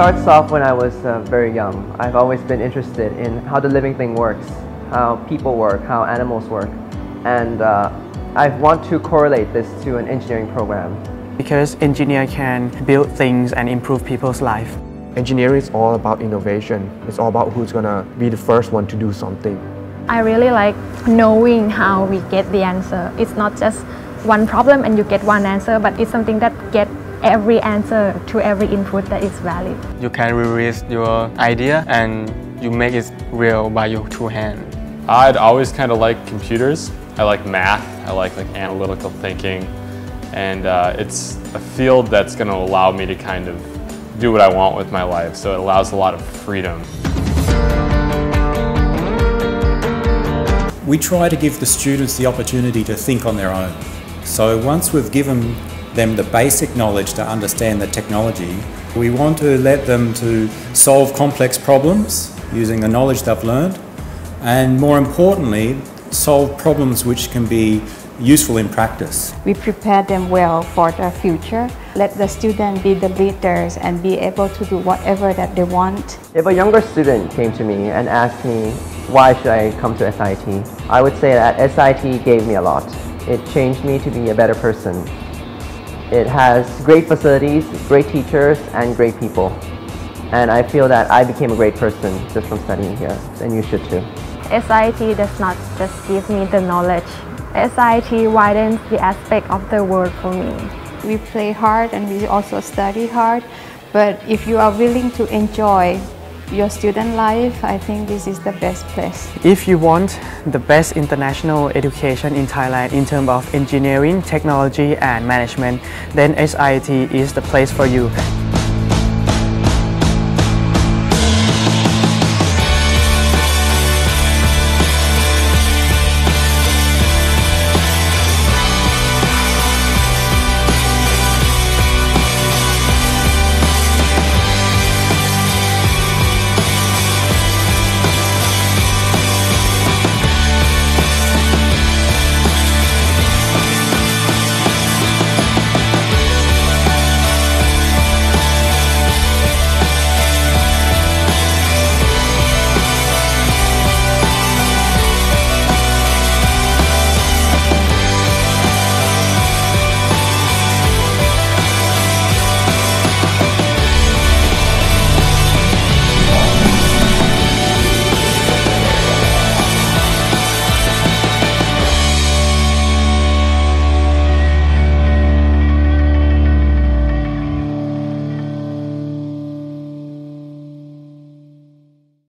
starts off when I was uh, very young. I've always been interested in how the living thing works, how people work, how animals work. And uh, I want to correlate this to an engineering program. Because engineer can build things and improve people's life. Engineering is all about innovation. It's all about who's gonna be the first one to do something. I really like knowing how we get the answer. It's not just one problem and you get one answer, but it's something that get every answer to every input that is valid. You can release your idea and you make it real by your two hands. I'd always kind of like computers. I like math. I like like analytical thinking, and uh, it's a field that's going to allow me to kind of do what I want with my life. So it allows a lot of freedom. We try to give the students the opportunity to think on their own. So once we've given them the basic knowledge to understand the technology, we want to let them to solve complex problems using the knowledge they've learned and more importantly solve problems which can be useful in practice. We prepare them well for the future. Let the student be the leaders and be able to do whatever that they want. If a younger student came to me and asked me why should I come to SIIT, I would say that SIIT gave me a lot. It changed me to be a better person. It has great facilities, great teachers, and great people. And I feel that I became a great person just from studying here, and you should too. SIIT does not just give me the knowledge. SIIT widens the aspect of the world for me. We play hard and we also study hard, but if you are willing to enjoy your student life, I think this is the best place. If you want the best international education in Thailand in terms of engineering, technology and management, then SIIT is the place for you.